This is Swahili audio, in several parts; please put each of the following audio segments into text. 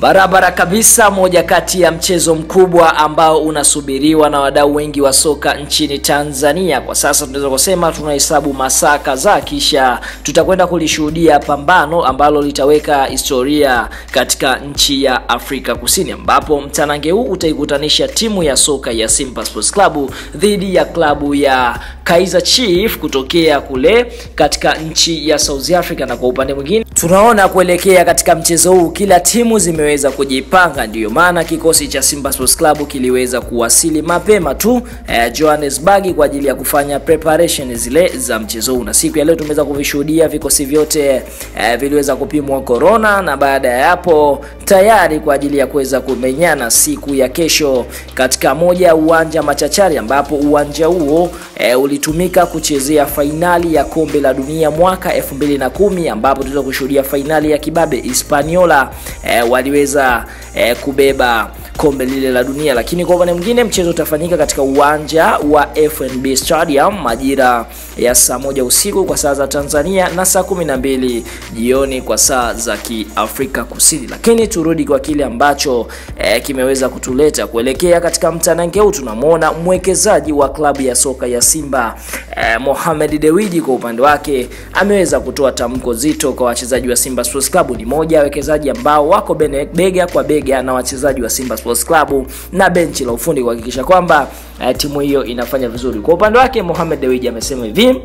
Barabara kabisa, moja kati ya mchezo mkubwa ambao unasubiriwa na wadau wengi wa soka nchini Tanzania. Kwa sasa tunaweza kusema tunahesabu masaa kadhaa, kisha tutakwenda kulishuhudia pambano ambalo litaweka historia katika nchi ya Afrika Kusini, ambapo mtanange huu utaikutanisha timu ya soka ya Simba Sports Club dhidi ya klabu ya Kaizer Chief kutokea kule katika nchi ya South Africa, na kwa upande mwingine tunaona kuelekea katika mchezo huu kila timu zimeweza kujipanga. Ndiyo maana kikosi cha Simba Sports Club kiliweza kuwasili mapema tu eh, Johannesburg kwa ajili ya kufanya preparation zile za mchezo huu, na siku ya leo tumeweza kuvishuhudia vikosi vyote eh, viliweza kupimwa corona, na baada ya hapo tayari kwa ajili ya kuweza kumenyana siku ya kesho katika moja ya uwanja machachari, ambapo uwanja huo eh, ulitumika kuchezea fainali ya kombe la dunia mwaka 2010 ambapo tuliweza kushuhudia fainali ya kibabe Hispaniola eh, waliweza eh, kubeba kombe lile la dunia. Lakini kwa upande mwingine mchezo utafanyika katika uwanja wa FNB Stadium majira ya saa moja usiku kwa saa za Tanzania na saa kumi na mbili jioni kwa saa za Kiafrika Kusini. Lakini turudi kwa kile ambacho eh, kimeweza kutuleta kuelekea katika mtanange huu. Tunamwona mwekezaji wa klabu ya soka ya Simba eh, Mohamed Dewiji kwa upande wake ameweza kutoa tamko zito kwa wachezaji wa Simba Sports Club. Ni moja ya wawekezaji ambao wako bega kwa bega na wachezaji wa Simba Sports Club na benchi la ufundi kuhakikisha kwamba eh, timu hiyo inafanya vizuri. Kwa upande wake Mohamed Dewiji amesema hivi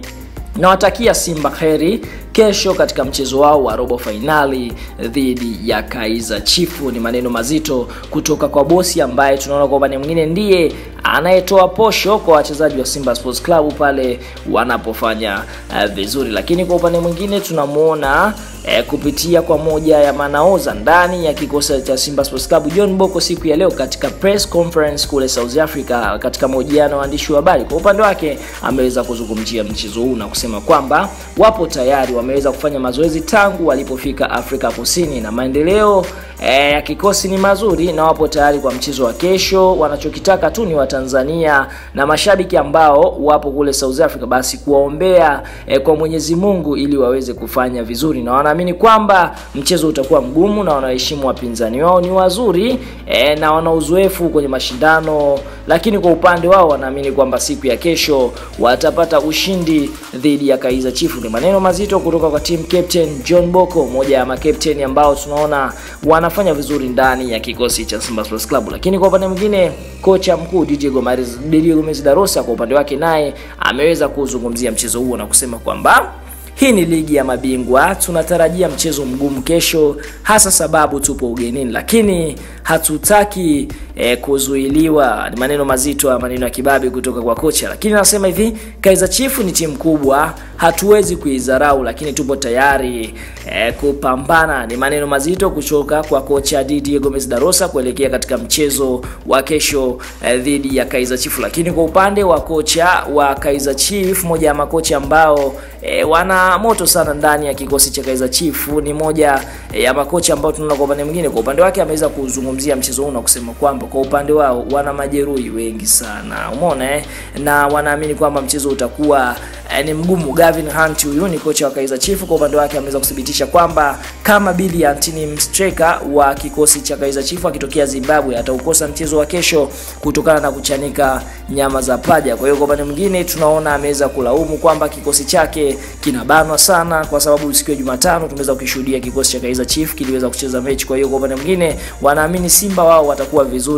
nawatakia Simba heri kesho katika mchezo wao wa robo fainali dhidi ya Kaiza Chifu. Ni maneno mazito kutoka kwa bosi ambaye tunaona kwa upande mwingine ndiye anayetoa posho kwa wachezaji wa Simba Sports Club pale wanapofanya uh, vizuri, lakini kwa upande mwingine tunamwona eh, kupitia kwa moja ya manaoza ndani ya kikosi cha Simba Sports Club John Boko siku ya leo katika press conference kule South Africa, katika mahojiano na waandishi wa habari, kwa upande wake ameweza kuzungumzia mchezo huu na kusema kwamba wapo tayari, wameweza kufanya mazoezi tangu walipofika Afrika Kusini na maendeleo ya e, kikosi ni mazuri na wapo tayari kwa mchezo wa kesho. Wanachokitaka tu ni Watanzania na mashabiki ambao wapo kule South Africa, basi kuwaombea e, kwa Mwenyezi Mungu ili waweze kufanya vizuri, na wanaamini kwamba mchezo utakuwa mgumu, na wanaheshimu wapinzani wao ni wazuri e, na wana uzoefu kwenye mashindano, lakini kwa upande wao wanaamini kwamba siku ya kesho watapata ushindi dhidi ya Kaizer Chiefs. Ni maneno mazito kutoka kwa team captain John Boko, moja ya makapteni ambao tunaona wanafanya vizuri ndani ya kikosi cha Simba Sports Club. Lakini kwa upande mwingine kocha mkuu DJ Gomez, Diego Mendes da Rosa kwa upande wake naye ameweza kuzungumzia mchezo huo na kusema kwamba hii ni ligi ya mabingwa, tunatarajia mchezo mgumu kesho, hasa sababu tupo ugenini, lakini hatutaki eh, kuzuiliwa. Maneno mazito ya maneno ya kibabe kutoka kwa kocha, lakini anasema hivi, Kaizer Chiefs ni timu kubwa, hatuwezi kuidharau, lakini tupo tayari e, kupambana. Ni maneno mazito kutoka kwa kocha Didier Gomez da Rosa kuelekea katika mchezo wa kesho dhidi dhidi ya Kaizer Chiefs. Lakini kwa upande wa kocha wa Kaizer Chiefs, moja ya makocha ambao e, wana moto sana ndani ya kikosi cha Kaizer Chiefs, ni moja ya makocha ambao tunaona kwa upande mwingine, kwa upande wake ameweza kuzungumzia mchezo huu na kusema kwamba kwa upande wao wana majeruhi wengi sana, umeona eh, na wanaamini kwamba mchezo utakuwa eh, ni mgumu. Gavin Hunt huyu ni kocha wa Kaizer Chiefs, kwa upande wake ameweza kuthibitisha kwamba kama Billy Antini ni mstreka wa kikosi cha Kaizer Chiefs akitokea Zimbabwe ataukosa mchezo wa kesho kutokana na kuchanika nyama za paja. Kwa hiyo kwa upande mwingine tunaona ameweza kulaumu kwamba kikosi chake kinabanwa sana, kwa sababu siku ya Jumatano tumeweza kukishuhudia kikosi cha Kaizer Chiefs kiliweza kucheza mechi. Kwa hiyo kwa upande mwingine wanaamini Simba wao watakuwa vizuri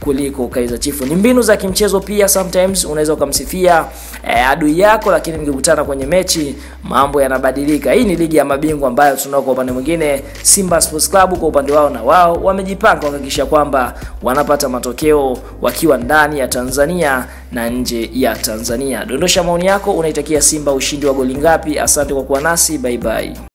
kuliko Kaizer Chiefs. Ni mbinu za kimchezo pia, sometimes unaweza ukamsifia eh, adui yako, lakini mkikutana kwenye mechi mambo yanabadilika. Hii ni ligi ya mabingwa ambayo tunao. Kwa upande mwingine Simba Sports Club kwa upande wao na wao wamejipanga kuhakikisha kwamba wanapata matokeo wakiwa ndani ya Tanzania na nje ya Tanzania. Dondosha maoni yako, unaitakia Simba ushindi wa goli ngapi? Asante kwa kuwa nasi, bye bye.